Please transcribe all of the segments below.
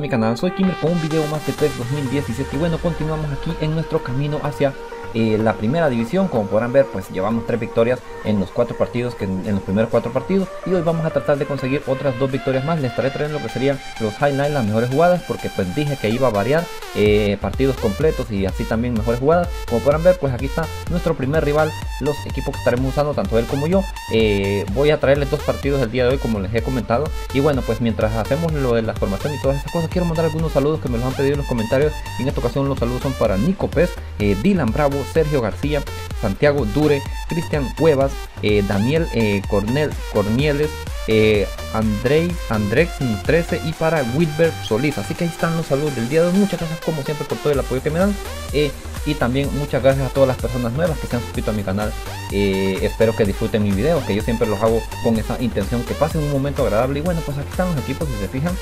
mi canal, soy Kimmer con un video más de PES 2017 y bueno, continuamos aquí en nuestro camino hacia eh, la primera división, como podrán ver, pues llevamos tres victorias en los cuatro partidos, que en, los primeros cuatro partidos. Y hoy vamos a tratar de conseguir otras dos victorias más. Les estaré trayendo lo que serían los highlights, las mejores jugadas, porque pues dije que iba a variar eh, partidos completos y así también mejores jugadas. Como podrán ver, pues aquí está nuestro primer rival, los equipos que estaremos usando, tanto él como yo. Eh, voy a traerles dos partidos el día de hoy, como les he comentado. Y bueno, pues mientras hacemos lo de la formación y todas esas cosas, quiero mandar algunos saludos que me los han pedido en los comentarios. en esta ocasión los saludos son para Nico Pez, Dylan Bravo, Sergio García, Santiago Dure, Cristian Cuevas, eh, Daniel eh, Cornel, Cornieles, eh, Andrei, Andrex 13 y para Wilber Solís. Así que ahí están los saludos del día de hoy. Muchas gracias como siempre por todo el apoyo que me dan. Eh, y también muchas gracias a todas las personas nuevas que se han suscrito a mi canal. Eh, espero que disfruten mis videos, que yo siempre los hago con esa intención, que pasen un momento agradable. Y bueno, pues aquí están los equipos, si se fijan.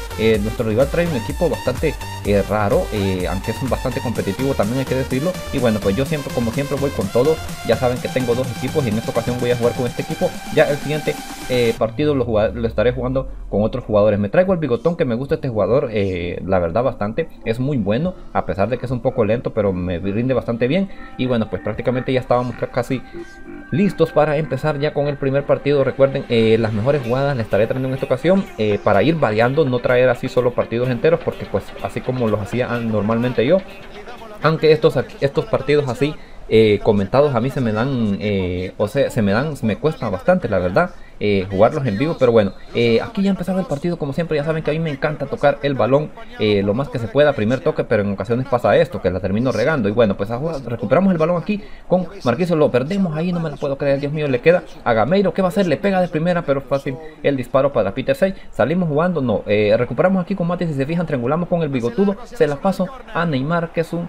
nuestro rival trae un equipo bastante raro, aunque es bastante competitivo, también hay que decirlo. Y bueno, pues yo siempre, como siempre, voy con todo. Ya saben que tengo dos equipos y en esta ocasión voy a jugar con este equipo. Ya el siguiente partido lo, lo estaré jugando con otros jugadores. Me traigo el bigotón que me gusta este jugador, eh, la verdad bastante. Es muy bueno, a pesar de que es un poco lento, pero me bastante bien. Y bueno, pues prácticamente ya estábamos casi listos para empezar ya con el primer partido. Recuerden, eh, las mejores jugadas le estaré trayendo en esta ocasión eh, para ir variando, no traer así solo partidos enteros, porque pues así como los hacía normalmente yo. Aunque estos, estos partidos así comentados a mí se me dan, o sea, se me dan, me cuesta bastante, la verdad. Eh, jugarlos en vivo. Pero bueno, eh, aquí ya empezado el partido. Como siempre, ya saben que a mí me encanta tocar el balón eh, lo más que se pueda. Primer toque, pero en ocasiones pasa esto, que la termino regando. Y bueno, pues recuperamos el balón aquí con Marquiso. Lo perdemos ahí, no me lo puedo creer. Dios mío, le queda a Gameiro. ¿Qué va a hacer? Le pega de primera, pero fácil el disparo para Peter 6. Salimos jugando, no. recuperamos aquí con Mati. Si se fijan, triangulamos con el bigotudo. Se la paso a Neymar, que es un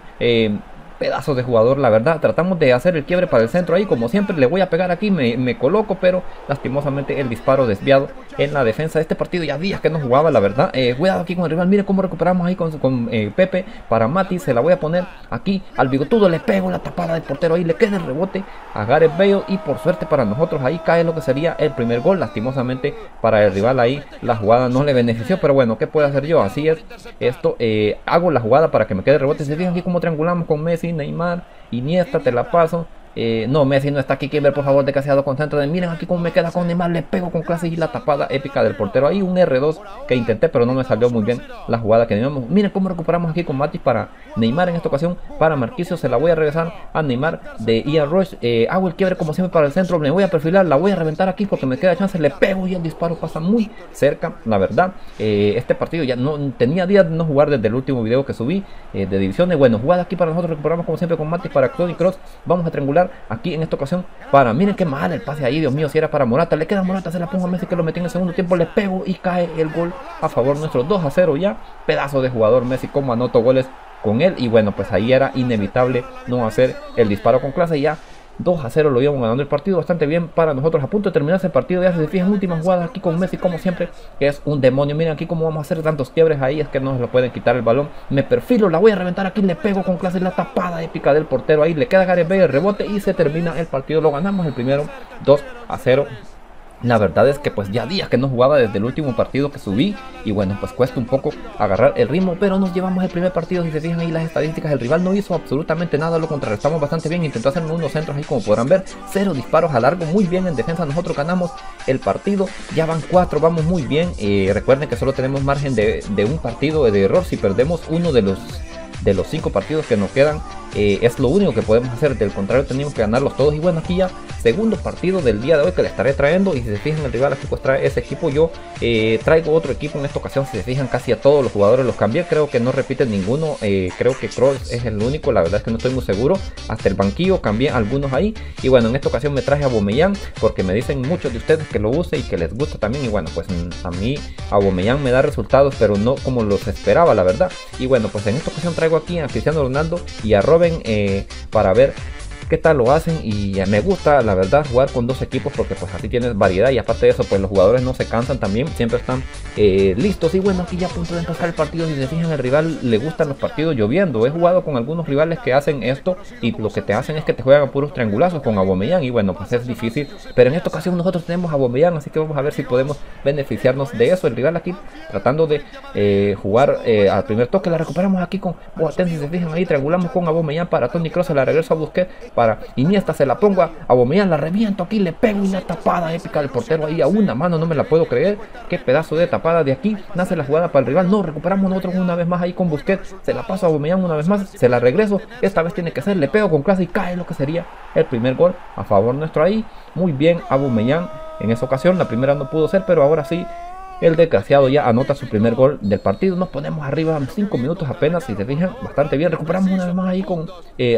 pedazo de jugador, la verdad. Tratamos de hacer el quiebre para el centro ahí, como siempre le voy a pegar aquí, me, coloco, pero lastimosamente el disparo desviado en la defensa de este partido. Ya días que no jugaba, la verdad. Eh, cuidado aquí con el rival, mire cómo recuperamos ahí con, con eh, Pepe para Mati. Se la voy a poner aquí al bigotudo, le pego la tapada del portero ahí, le queda el rebote a Gareth Bale y por suerte para nosotros ahí cae lo que sería el primer gol. Lastimosamente para el rival ahí la jugada no le benefició, pero bueno, ¿qué puedo hacer yo? Así es, esto, eh, hago la jugada para que me quede el rebote. Se fijan aquí como triangulamos con Messi Neymar, Iniesta, te la paso. Eh, no, Messi no está aquí. ver por favor, de que concentra. Miren aquí cómo me queda con Neymar. Le pego con clase y la tapada épica del portero. Ahí un R2 que intenté, pero no me salió muy bien la jugada que teníamos. Miren cómo recuperamos aquí con Matis para Neymar en esta ocasión. Para Marquisio se la voy a regresar a Neymar de Ian Rush. Eh, hago el quiebre como siempre para el centro. Me voy a perfilar. La voy a reventar aquí porque me queda chance. Le pego y el disparo pasa muy cerca. La verdad, eh, este partido ya no tenía días de no jugar desde el último video que subí de divisiones. Bueno, jugada aquí para nosotros. Recuperamos como siempre con Matis para Tony Cross. Vamos a triangular aquí en esta ocasión. Para, miren qué mal el pase ahí, Dios mío, si era para Morata, le queda Morata, se la pongo a Messi que lo metí en el segundo tiempo, le pego y cae el gol a favor nuestro 2 a 0 ya, pedazo de jugador Messi como anoto goles con él. Y bueno, pues ahí era inevitable no hacer el disparo con clase. Ya 2 a 0 lo íbamos ganando el partido bastante bien para nosotros. A punto de terminar ese partido, ya se fijan, últimas jugadas aquí con Messi, como siempre, que es un demonio. Miren aquí cómo vamos a hacer tantos quiebres ahí, es que no se lo pueden quitar el balón. Me perfilo, la voy a reventar aquí, le pego con clase la tapada épica del portero ahí. Le queda Gareth Bale el rebote y se termina el partido. Lo ganamos el primero 2 a 0 la verdad es que pues ya días que no jugaba desde el último partido que subí y bueno pues cuesta un poco agarrar el ritmo pero nos llevamos el primer partido si se fijan ahí las estadísticas el rival no hizo absolutamente nada lo contrarrestamos bastante bien intentó hacerme unos centros ahí como podrán ver cero disparos a largo muy bien en defensa nosotros ganamos el partido ya van cuatro vamos muy bien eh, recuerden que solo tenemos margen de, de un partido de error si perdemos uno de los de los cinco partidos que nos quedan eh, es lo único que podemos hacer. Del contrario, tenemos que ganarlos todos. Y bueno, aquí ya segundo partido del día de hoy que le estaré trayendo. Y si se fijan, el rival aquí pues ese equipo. Yo eh, traigo otro equipo en esta ocasión. Si se fijan, casi a todos los jugadores los cambié. Creo que no repiten ninguno. Eh, creo que Cross es el único. La verdad es que no estoy muy seguro. Hasta el banquillo cambié algunos ahí. Y bueno, en esta ocasión me traje a Bomellán. Porque me dicen muchos de ustedes que lo use y que les gusta también. Y bueno, pues mm, a mí a Bomellán me da resultados, pero no como los esperaba, la verdad. Y bueno, pues en esta ocasión traigo aquí a Cristiano Ronaldo y a Eh, para ver qué tal lo hacen y me gusta la verdad jugar con dos equipos porque pues así tienes variedad y aparte de eso pues los jugadores no se cansan también, siempre están eh, listos y bueno aquí ya a punto de empezar el partido, si se fijan el rival le gustan los partidos lloviendo, he jugado con algunos rivales que hacen esto y lo que te hacen es que te juegan puros triangulazos con Abomellán y bueno pues es difícil, pero en esta ocasión nosotros tenemos a Abomellán así que vamos a ver si podemos beneficiarnos de eso, el rival aquí tratando de eh, jugar eh, al primer toque, la recuperamos aquí con Boateng si se fijan ahí, triangulamos con Abomellán para Tony Cross, la regreso a Busquets para Iniesta, se la pongo a Abomellán, la reviento aquí, le pego una tapada épica del portero ahí a una mano, no me la puedo creer, qué pedazo de tapada de aquí, nace la jugada para el rival, no, recuperamos nosotros una vez más ahí con Busquets, se la paso a Abomellán una vez más, se la regreso, esta vez tiene que ser, le pego con clase y cae lo que sería el primer gol a favor nuestro ahí, muy bien Abomellán en esa ocasión, la primera no pudo ser, pero ahora sí el desgraciado ya anota su primer gol del partido. Nos ponemos arriba 5 minutos apenas. Si se fijan, bastante bien. Recuperamos una vez más ahí con eh.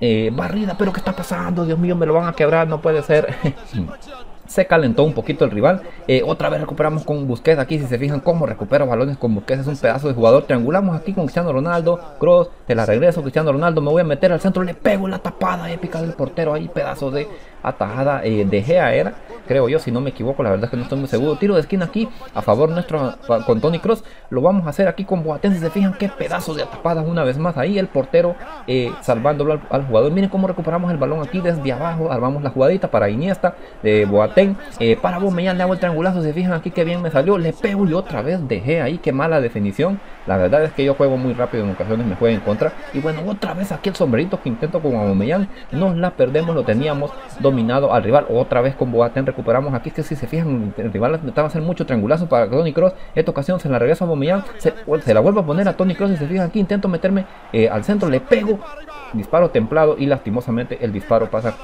Eh, barrida, pero ¿qué está pasando? Dios mío, me lo van a quebrar. No puede ser. se calentó un poquito el rival. Eh, otra vez recuperamos con Busquets aquí. Si se fijan cómo recupera balones con Busquets, es un pedazo de jugador. Triangulamos aquí con Cristiano Ronaldo. Cross, te la regreso, Cristiano Ronaldo. Me voy a meter al centro, le pego la tapada épica del portero ahí. Pedazo de atajada eh, de Gea era, creo yo, si no me equivoco. La verdad es que no estoy muy seguro. Tiro de esquina aquí a favor nuestro con Tony Cross. Lo vamos a hacer aquí con Boateng. Si se fijan, qué pedazo de tapada una vez más. Ahí el portero eh, salvándolo al, jugador. Miren cómo recuperamos el balón aquí desde abajo. Armamos la jugadita para Iniesta de Boateng eh, para Bomellán le hago el triangulazo. Se fijan aquí que bien me salió. Le pego y otra vez dejé ahí. Qué mala definición. La verdad es que yo juego muy rápido. En ocasiones me juega en contra. Y bueno, otra vez aquí el sombrerito que intento con Aubameyang. Nos la perdemos. Lo teníamos dominado al rival. Otra vez con Boateng recuperamos aquí. Que si se fijan, el rival intentaba hacer mucho triangulazo para Tony Cross. Esta ocasión se la regresa a Aubameyang. Se, la vuelvo a poner a Tony Cross. Y se fijan aquí, intento meterme eh, al centro. Le pego. Disparo templado. Y lastimosamente el disparo pasa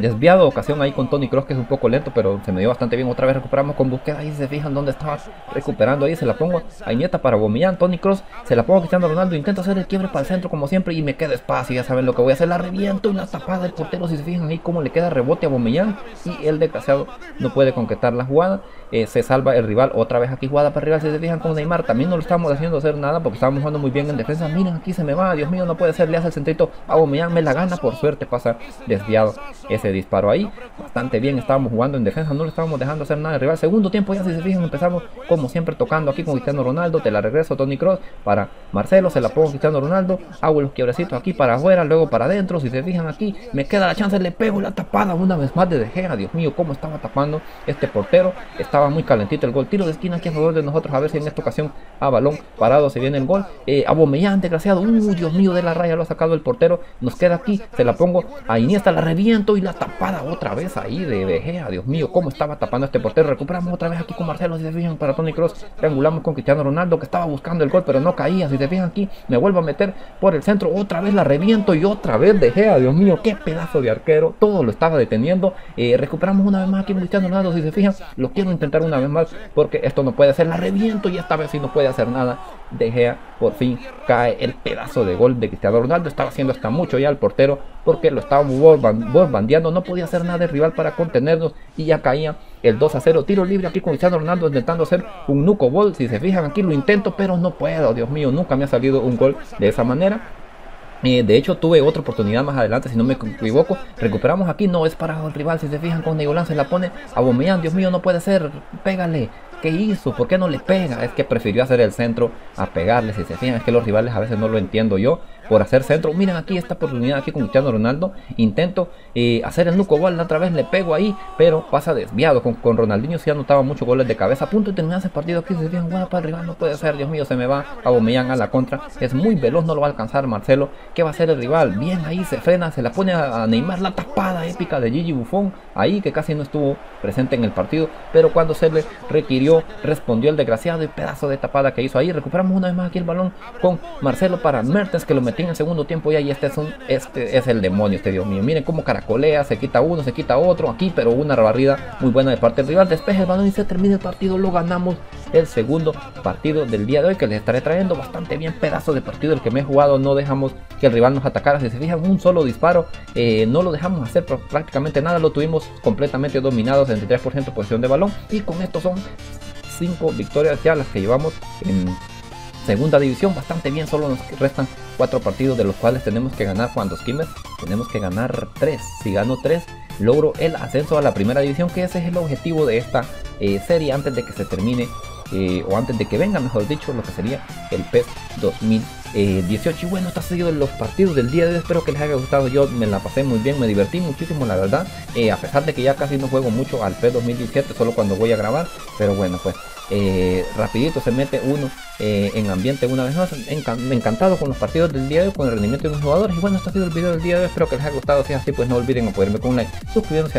desviado ocasión ahí con Tony Cross que es un poco lento pero se me dio bastante bien. Otra vez recuperamos con búsqueda ahí se fijan dónde estaba recuperando. Ahí se la pongo a Iniesta para Bomillán Tony Cross se la pongo a Cristiano Ronaldo. Intento hacer el quiebre para el centro como siempre y me queda espacio. Ya saben lo que voy a hacer. La reviento y la tapada del portero. Si se fijan ahí cómo le queda rebote a Bomillán y el desgraciado no puede concretar la jugada. Eh, se salva el rival otra vez aquí. Jugada para rival. Si se fijan con Neymar también no lo estamos haciendo hacer nada porque estábamos jugando muy bien en defensa. Miren aquí se me va. Dios mío no puede ser. Le hace el centrito a Bomillán me la gana por suerte pasa desviado ese disparo ahí. Bastante bien estábamos jugando en defensa no le estábamos dejando hacer nada al rival. Segundo tiempo ya si se fijan empezamos como siempre tocando aquí con Cristiano Ronaldo. Te la regreso Tony Cross para Marcelo se la pongo Cristiano Ronaldo. Hago los quiebrecitos aquí para afuera luego para adentro. Si se fijan aquí me queda la chance le pego la tapada una vez más de De Dios mío cómo estaba tapando este portero. Estaba muy calentito el gol. Tiro de esquina aquí a favor de nosotros a ver si en esta ocasión a balón parado se viene el gol. Eh, Abomellán desgraciado uy Dios mío de la raya lo ha sacado el portero. Nos queda aquí se la pongo a Iniesta la reviento y la tapada otra vez ahí de Gea Dios mío cómo estaba tapando este portero recuperamos otra vez aquí con Marcelo si se fijan para Tony Cross triangulamos con Cristiano Ronaldo que estaba buscando el gol pero no caía si se fijan aquí. Me vuelvo a meter por el centro otra vez la reviento y otra vez De Gea Dios mío qué pedazo de arquero. Todo lo estaba deteniendo. Eh, recuperamos una vez más aquí con Cristiano Ronaldo si se fijan. Lo quiero intentar una vez más porque esto no puede ser. La reviento y esta vez sí no puede hacer nada. De Gea por fin cae el pedazo de gol de Cristiano Ronaldo. Estaba haciendo hasta mucho ya el portero porque lo estaba bandeando no podía hacer nada el rival para contenernos y ya caía el 2 a 0 tiro libre aquí con Cristiano Ronaldo intentando hacer un nuco gol si se fijan aquí lo intento pero no puedo Dios mío nunca me ha salido un gol de esa manera. Eh, de hecho tuve otra oportunidad más adelante si no me equivoco recuperamos aquí no es para el rival si se fijan con Neolán se la pone a Bomellán Dios mío no puede ser pégale ¿Qué hizo? ¿Por qué no le pega? Es que prefirió hacer el centro a pegarle. Si se fijan, es que los rivales a veces no lo entiendo yo por hacer centro. Miren aquí esta oportunidad aquí con Cristiano Ronaldo. Intento eh, hacer el nuco gol. La otra vez le pego ahí, pero pasa desviado. Con, con Ronaldinho sí anotaba muchos goles de cabeza. A punto de terminar ese partido aquí. Se fijan, bueno, para el rival no puede ser. Dios mío, se me va a Bomellán a la contra. Es muy veloz, no lo va a alcanzar Marcelo. ¿Qué va a hacer el rival? Bien ahí, se frena, se la pone a, Neymar. La tapada épica de Gigi Buffon. Ahí que casi no estuvo presente en el partido. Pero cuando se le requirió, respondió el desgraciado y pedazo de tapada que hizo ahí. Recuperamos una vez más aquí el balón con Marcelo para Mertens que lo metió en el segundo tiempo ya y este es un este es el demonio este Dios mío. Miren cómo caracolea se quita uno se quita otro aquí pero una barrida muy buena de parte del rival. Despeje el balón y se termina el partido lo ganamos. El segundo partido del día de hoy que les estaré trayendo bastante bien pedazo de partido el que me he jugado. No dejamos que el rival nos atacara. Si se fijan un solo disparo eh, no lo dejamos hacer prácticamente nada. Lo tuvimos completamente dominado 63% posición de balón. Y con esto son 5 victorias ya las que llevamos en segunda división bastante bien solo nos restan cuatro partidos de los cuales tenemos que ganar cuando Skimmer, tenemos que ganar tres. Si gano tres, logro el ascenso a la primera división, que ese es el objetivo de esta eh, serie antes de que se termine eh, o antes de que venga, mejor dicho, lo que sería el PES 2018. Y bueno, esto ha sido los partidos del día de hoy. Espero que les haya gustado. Yo me la pasé muy bien, me divertí muchísimo, la verdad. Eh, a pesar de que ya casi no juego mucho al PES 2017, solo cuando voy a grabar. Pero bueno, pues eh, rapidito se mete uno en ambiente una vez más. encantado con los partidos del día de hoy, con el rendimiento de los jugadores. Y bueno, esto ha sido el video del día de hoy. Espero que les haya gustado. Si es así, pues no olviden apoyarme con un like, suscribiéndose